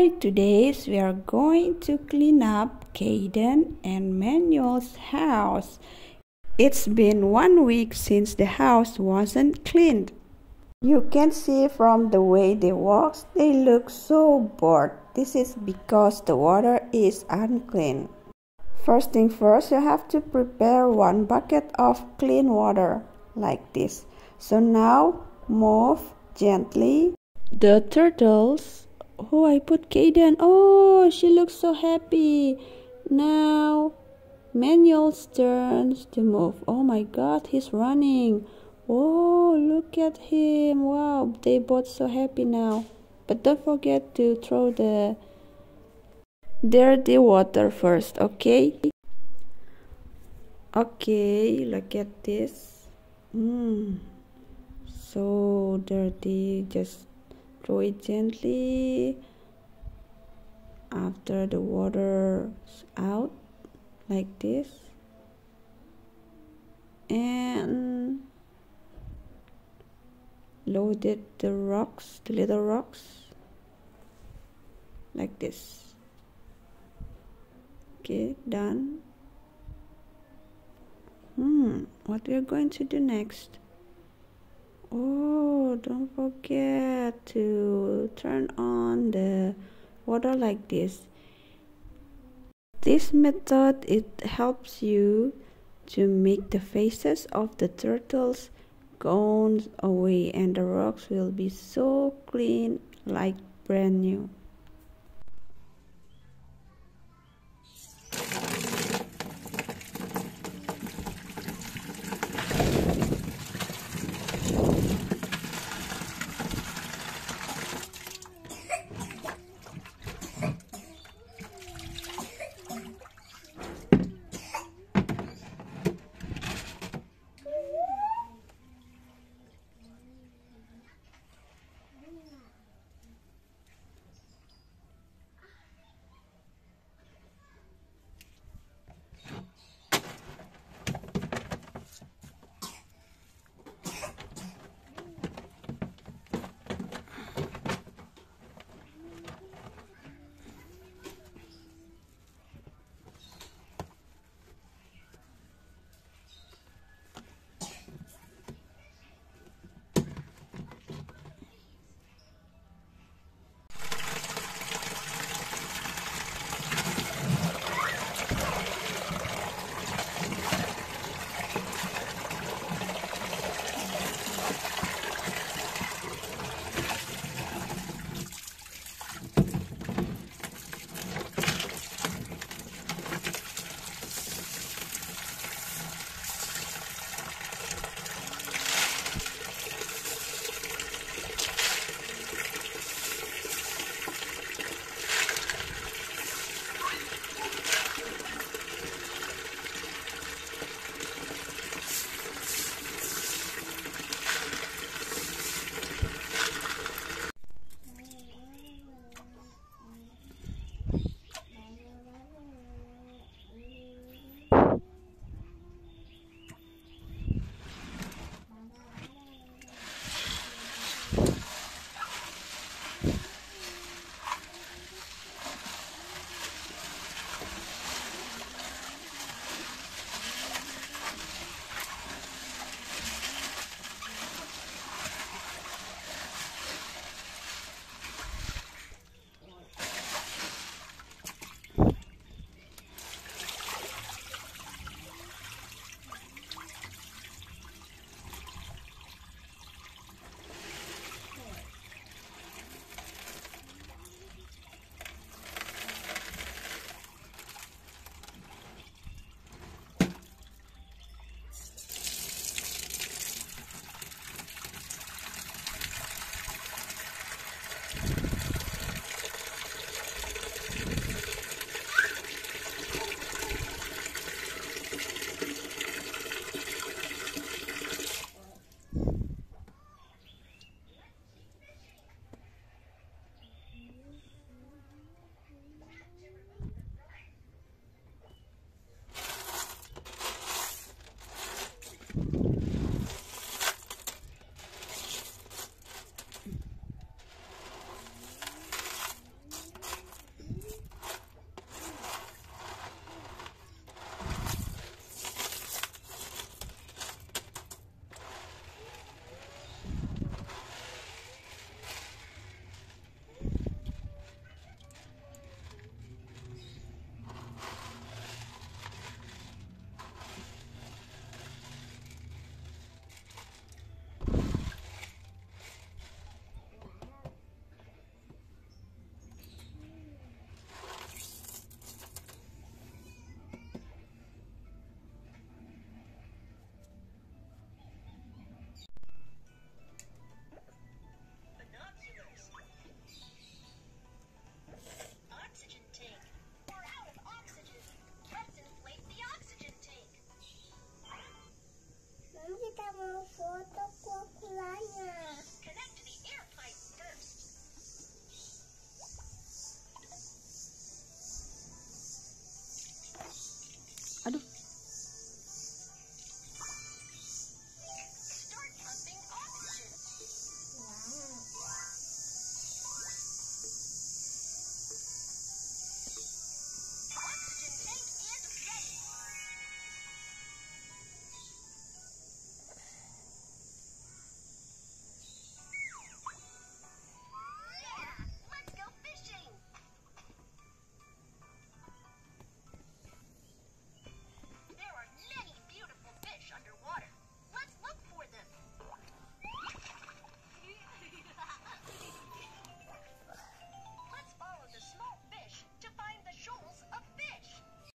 Hi, today we are going to clean up Kayden and Manuel's house. It's been one week since the house wasn't cleaned. You can see from the way they walk, they look so bored. This is because the water is unclean. First thing first, you have to prepare one bucket of clean water like this. So now move gently the turtles Oh, I put Kayden. Oh, she looks so happy. Now, Manuel's turns to move. Oh my god, he's running. Oh, look at him. Wow, they both so happy now. But don't forget to throw the dirty water first, okay? Okay, look at this. Hmm, so dirty. Just throw it gently after the water out like this. And loaded the rocks the little rocks like this. Okay done. Hmm what we're going to do next oh don't forget to turn on the water like this. This method it helps you to make the faces of the turtles gone away and the rocks will be so clean like brand new